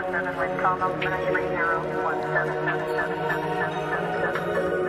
447 wind column 930 1777.